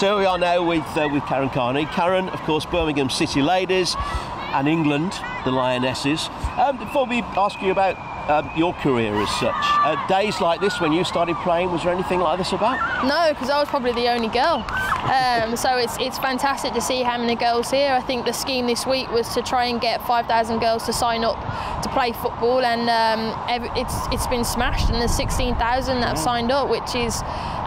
So here we are now with uh, with Karen Carney. Karen, of course, Birmingham City Ladies and England, the Lionesses. Um, before we ask you about um, your career as such, uh, days like this when you started playing, was there anything like this about? No, because I was probably the only girl. Um, so it's it's fantastic to see how many girls here. I think the scheme this week was to try and get 5,000 girls to sign up to play football, and um, every, it's it's been smashed, and there's 16,000 that have signed up, which is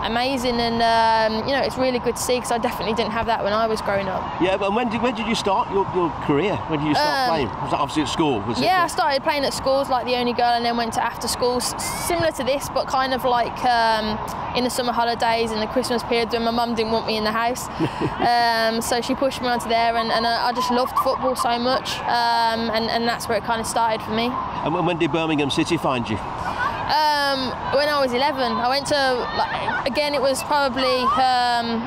amazing, and um, you know it's really good to see because I definitely didn't have that when I was growing up. Yeah, but when did when did you start your, your career? When did you start Um, playing? Was that obviously at school? Was it? Yeah, I started playing at schools like the only girl, and then went to after schools, similar to this, but kind of like um, in the summer holidays and the Christmas period when my mum didn't want me in the house. um, so she pushed me onto there, and, and I I just loved football so much, um, and, and that's where it kind of started for me. And when did Birmingham City find you? Um, when I was 11, I went to, like, again, it was probably um,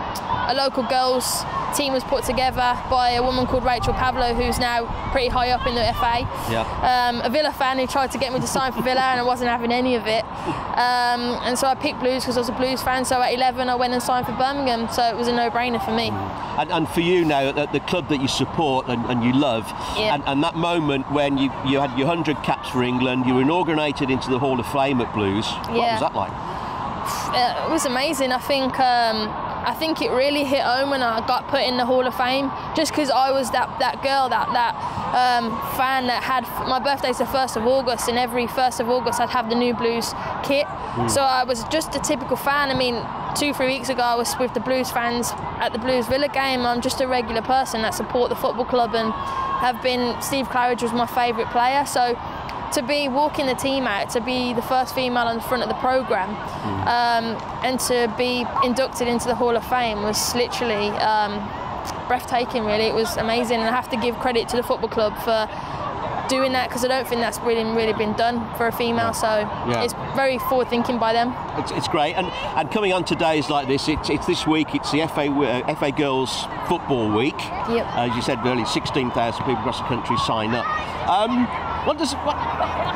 a local girls team was put together by a woman called Rachel Pavlou, who's now pretty high up in the FA. Yeah. Um, a Villa fan who tried to get me to sign for Villa, and I wasn't having any of it. Um, and so I picked Blues because I was a Blues fan. So at 11, I went and signed for Birmingham. So it was a no-brainer for me. And, and for you now, the, the club that you support and, and you love, Yeah. and, and that moment when you, you had your 100 caps for England, you were inaugurated into the Hall of Fame at Blues. What was that like? Uh, it was amazing. I think um, I think it really hit home when I got put in the Hall of Fame, just because I was that that girl, that that um, fan that had my birthday's the first of August, and every first of August I'd have the new Blues kit. So I was just a typical fan. I mean, two three weeks ago I was with the Blues fans at the Blues Villa game. I'm just a regular person that support the football club and have been. Steve Claridge was my favourite player, so to be walking the team out, to be the first female on the front of the programme, um, and to be inducted into the Hall of Fame was literally um, breathtaking, really. It was amazing, and I have to give credit to the football club for doing that because I don't think that's really, really been done for a female, so Yeah. it's very forward thinking by them. It's, it's great, and and coming on to days like this, it's, it's this week. It's the FA uh, FA Girls Football Week. Yep. As you said earlier, sixteen thousand people across the country sign up. Um, what does what,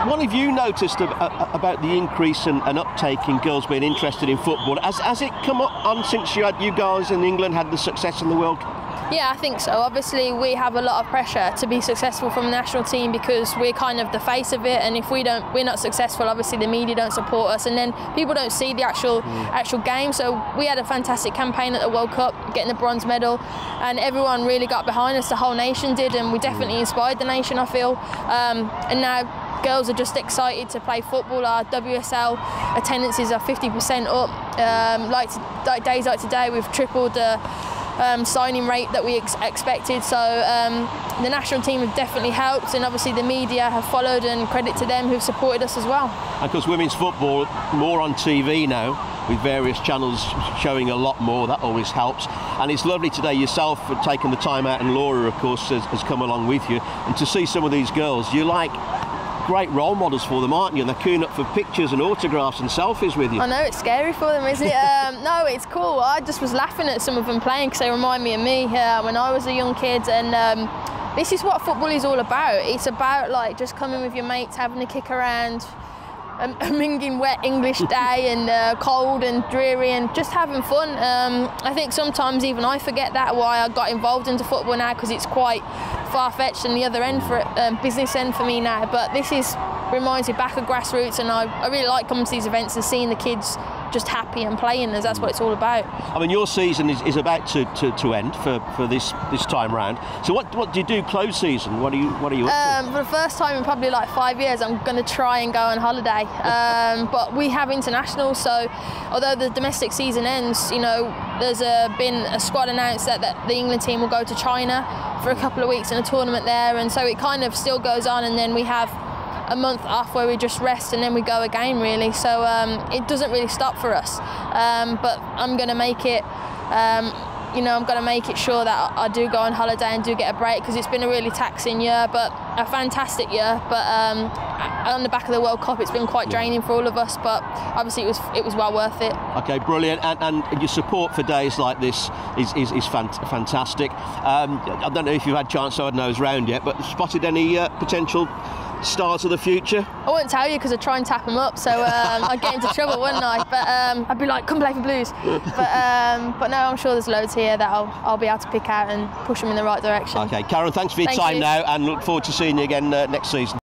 what have you noticed ab- about the increase and, and uptake in girls being interested in football? Has, has it come up on since you had you guys in England had the success in the World Cup? Yeah, I think so. Obviously, we have a lot of pressure to be successful from the national team because we're kind of the face of it. And if we don't, we're not successful. Obviously, the media don't support us, and then people don't see the actual actual game. So we had a fantastic campaign at the World Cup, getting the bronze medal, and everyone really got behind us. The whole nation did, and we definitely inspired the nation. I feel, um, and now. Girls are just excited to play football. Our WSL attendances are 50% up. Um, like, to, like days like today, we've tripled the um, signing rate that we ex- expected. So um, the national team have definitely helped, and obviously the media have followed, and credit to them who've supported us as well. And of course, women's football more on TV now, with various channels showing a lot more. That always helps. And it's lovely today yourself for taking the time out, and Laura, of course, has, has come along with you. And to see some of these girls, you like great role models for them, aren't you? And they're queuing up for pictures and autographs and selfies with you. I know it's scary for them, isn't it? um, no, it's cool. I just was laughing at some of them playing because they remind me of me uh, when I was a young kid, and. Um, this is what football is all about. It's about like just coming with your mates, having a kick around, a, a minging wet English day and uh, cold and dreary and just having fun. Um, I think sometimes even I forget that why I got involved into football now because it's quite far fetched and the other end for um, business end for me now. But this is reminds me back of grassroots and I, I really like coming to these events and seeing the kids just happy and playing as that's what it's all about. I mean, your season is, is about to, to, to end for, for this this time round. So what what do you do close season? What are you what are you? Um, for the first time in probably like five years, I'm going to try and go on holiday. Um, but we have internationals, so although the domestic season ends, you know, there's a, been a squad announced that, that the England team will go to China for a couple of weeks in a tournament there, and so it kind of still goes on, and then we have a month off where we just rest and then we go again really. So um, it doesn't really stop for us. Um, but I'm going to make it um, you know I'm going to make it sure that I, I do go on holiday and do get a break because it's been a really taxing year but a fantastic year but um, on the back of the World Cup it's been quite draining for all of us but obviously it was it was well worth it Okay, brilliant. And, and your support for days like this is, is, is fant- fantastic. Um, I don't know if you've had chance, so I know it's round yet, but spotted any uh, potential stars of the future? I wouldn't tell you because I'd try and tap them up, so um, I'd get into trouble, wouldn't I? But um, I'd be like, come play for Blues. But um, but no, I'm sure there's loads here that I'll, I'll be able to pick out and push them in the right direction. Okay, Karen, thanks for your Thank time you. now and look forward to seeing you again uh, next season.